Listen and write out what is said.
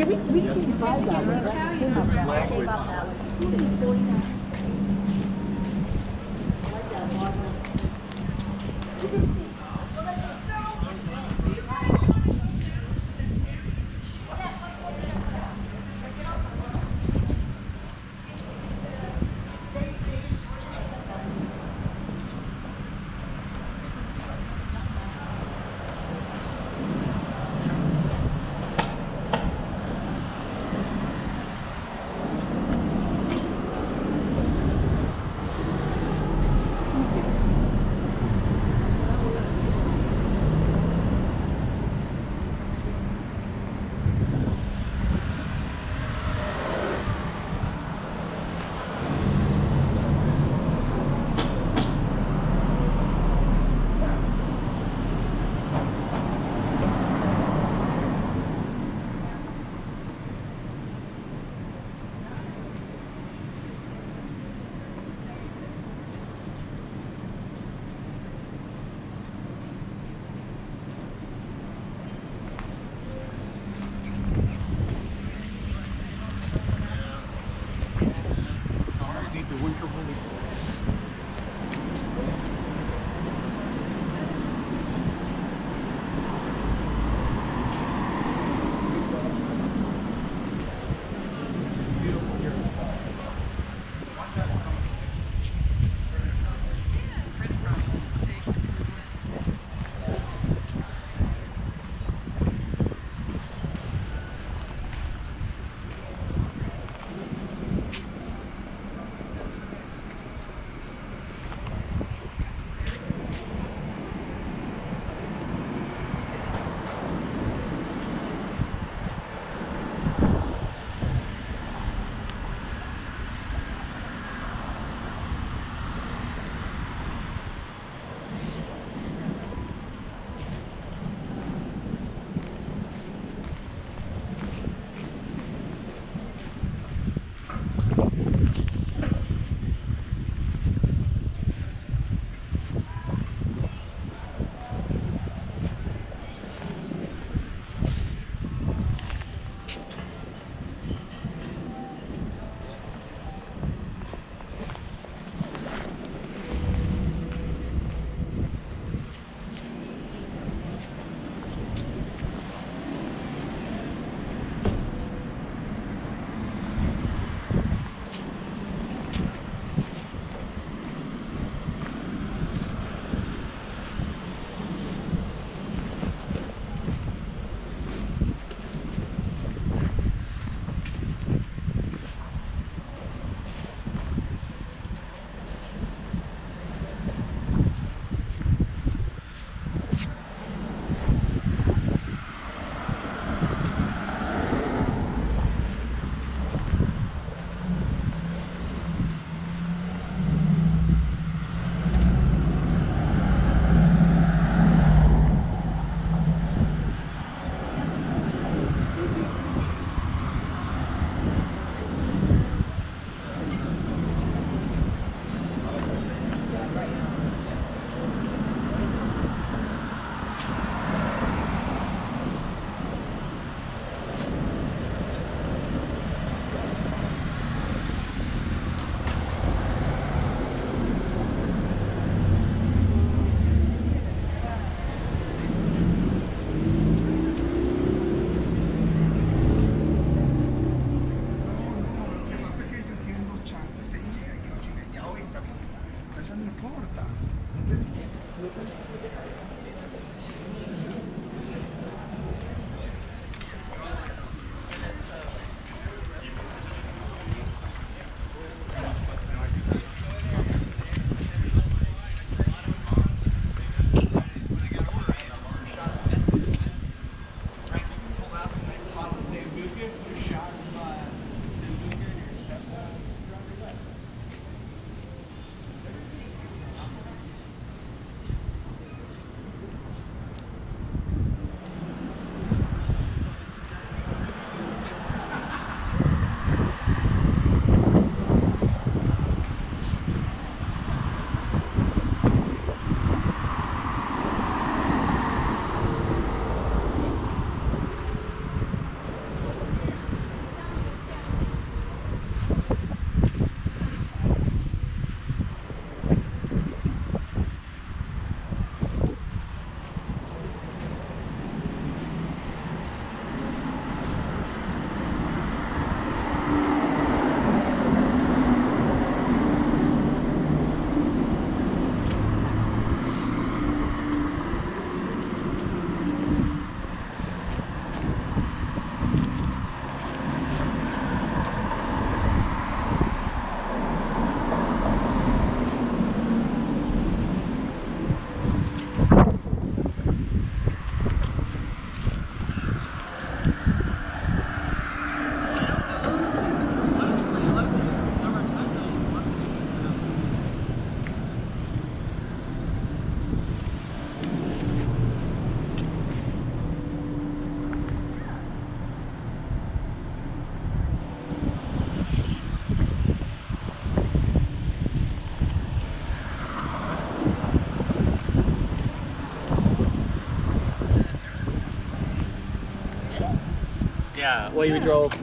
Yeah, we, we can buy that one. った。Yeah. Well, you drove